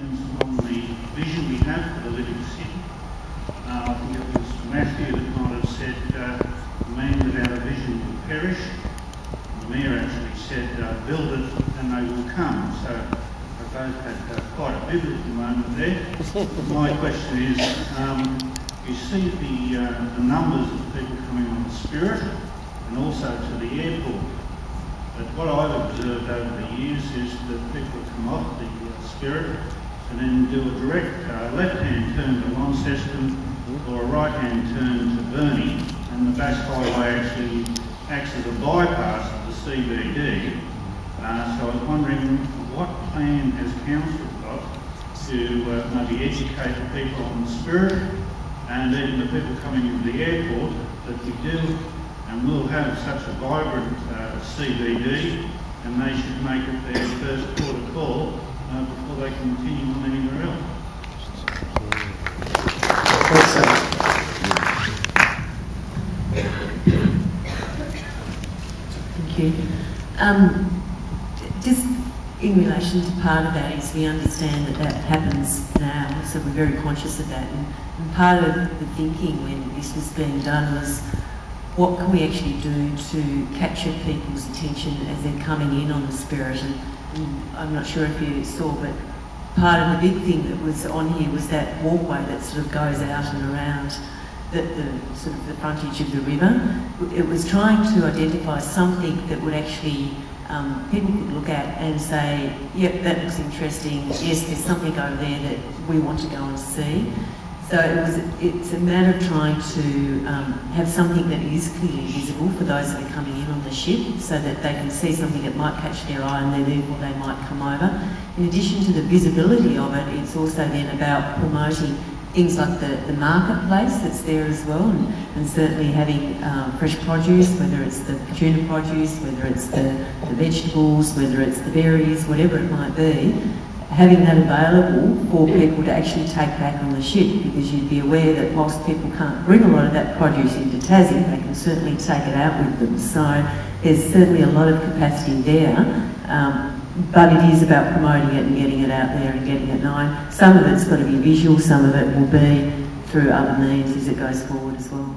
questions on the vision we have for the living city. Uh, I think it was Matthew that kind of said, uh, "The man without a vision will perish." The mayor actually said, uh, "Build it and they will come." So I both had uh, quite a biblical moment there. My question is, um, you see the, uh, the numbers of people coming on the Spirit and also to the airport. But what I've observed over the years is that people come off the uh, Spirit and then do a direct uh, left-hand turn to Launceston or a right-hand turn to Burnie, and the Bass Highway actually acts as a bypass of the CBD. Uh, so I was wondering what plan has council got to uh, maybe educate the people on the Spirit and even the people coming into the airport that we do and will have such a vibrant uh, CBD and they should make it their first port of call they continue on anywhere else. Thank you. Um, just in relation to part of that is we understand that that happens now, so we're very conscious of that. And, and part of the thinking when this was being done was what can we actually do to capture people's attention as they're coming in on the spirit? And, and I'm not sure if you saw, but part of the big thing that was on here was that walkway that sort of goes out and around the, the sort of the frontage of the river. It was trying to identify something that would actually um, people could look at and say, yep, that looks interesting. Yes, there's something over there that we want to go and see. So it was, it's a matter of trying to um, have something that is clearly visible for those that are coming in on the ship so that they can see something that might catch their eye and therefore they might come over. In addition to the visibility of it, it's also then about promoting things like the, the marketplace that's there as well and, and certainly having um, fresh produce, whether it's the tuna produce, whether it's the, the vegetables, whether it's the berries, whatever it might be, having that available for people to actually take back on the ship because you'd be aware that whilst people can't bring a lot of that produce into Tassie, they can certainly take it out with them. So there's certainly a lot of capacity there. Um, but it is about promoting it and getting it out there and getting it known. Some of it's got to be visual, some of it will be through other means as it goes forward as well.